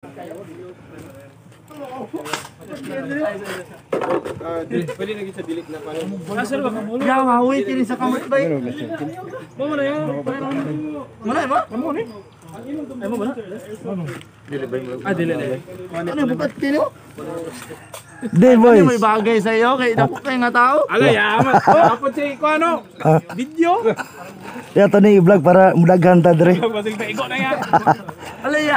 Pwede na sa dilik na pala. Ah, sir, baka mulo. Yaw, hawit yun sa kamot ba? Ano, Mamo na yan. Ano. Wala ba? Mamo ni? Ano? Ay mo wala? Dili ba yung Ah, dili na yan. Ano, bukat kino? Day boys. May bagay sa iyo kay dapok kay nga tao. Ala yaman. Oh, dapat si ko ano? Ah. Video. Ya to ni vlog para mudaghan ta dre. Basig ta igo na yan. Ala ya.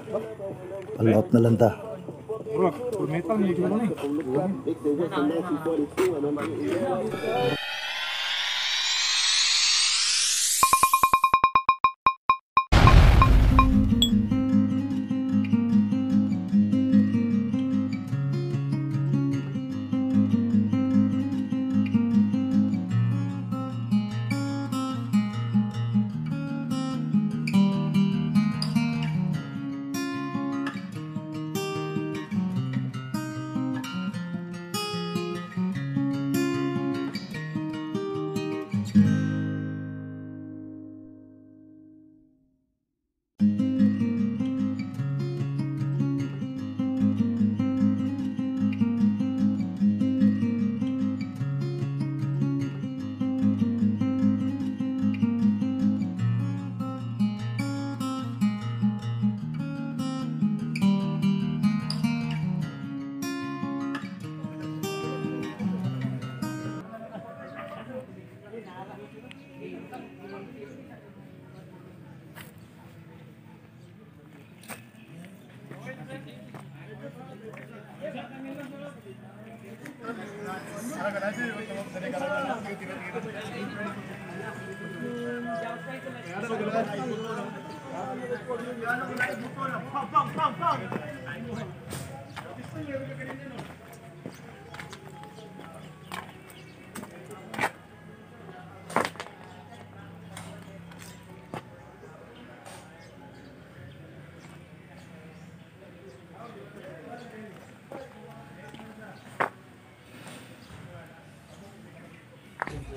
अल्लाह अपना लंदा Bang, bang,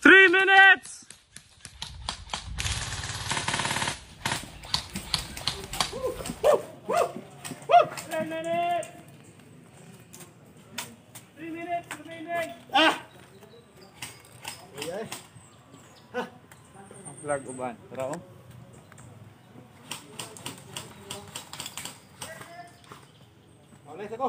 Three minutes! Ha. Ang flag uban. Tara oh. Alis ako.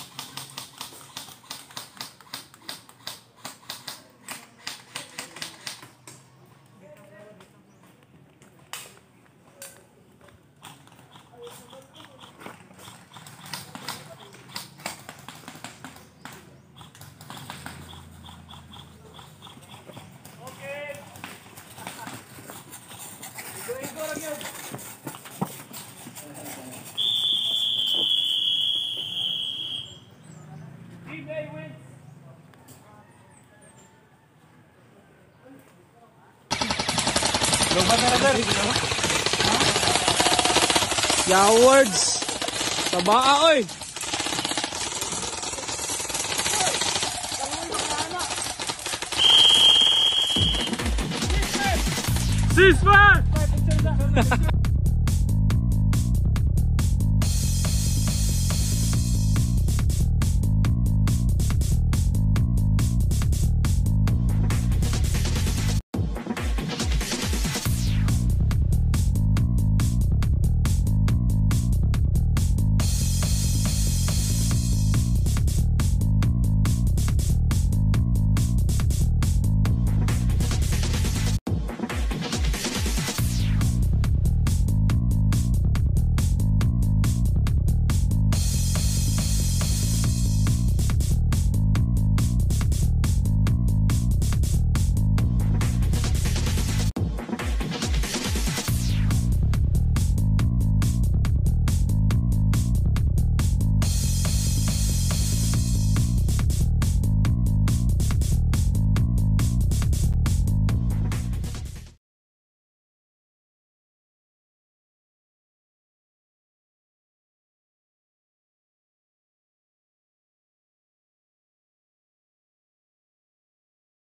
Cowards! Tabaa, oy! Ceasefire!